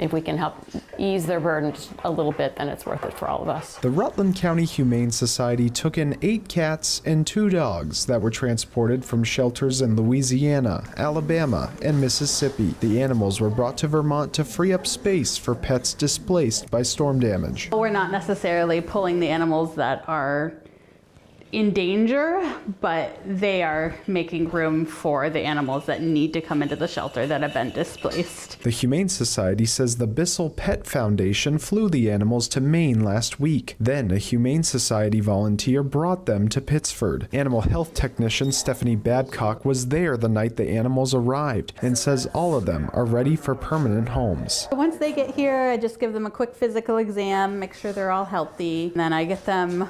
if we can help ease their burden just a little bit, then it's worth it for all of us. The Rutland County Humane Society took in eight cats and two dogs that were transported from shelters in Louisiana, Alabama, and Mississippi. The animals were brought to Vermont to free up space for pets displaced by storm damage. We're not necessarily pulling the animals that are in danger, but they are making room for the animals that need to come into the shelter that have been displaced. The Humane Society says the Bissell Pet Foundation flew the animals to Maine last week. Then a Humane Society volunteer brought them to Pittsford. Animal health technician Stephanie Babcock was there the night the animals arrived and says all of them are ready for permanent homes. Once they get here, I just give them a quick physical exam, make sure they're all healthy, and then I get them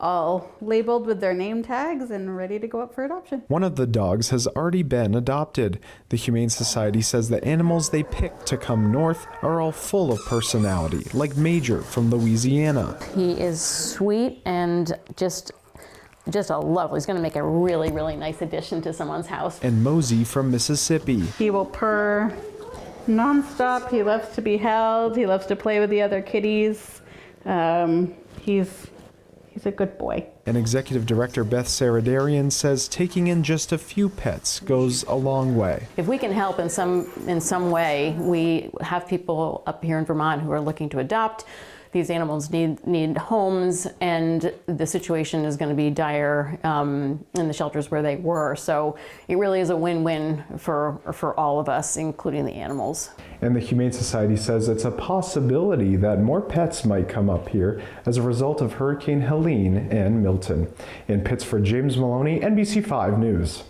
all labeled with their name tags and ready to go up for adoption. One of the dogs has already been adopted. The Humane Society says the animals they pick to come north are all full of personality, like Major from Louisiana. He is sweet and just just a lovely. He's going to make a really really nice addition to someone's house. And Mosey from Mississippi. He will purr nonstop. He loves to be held. He loves to play with the other kitties. Um, he's he's a good boy. And Executive Director Beth Saradarian says taking in just a few pets goes a long way. If we can help in some in some way, we have people up here in Vermont who are looking to adopt. These animals need need homes, and the situation is going to be dire um, in the shelters where they were. So it really is a win-win for for all of us, including the animals. And the Humane Society says it's a possibility that more pets might come up here as a result of Hurricane Helene and Milton. In Pittsford, James Maloney, NBC5 News.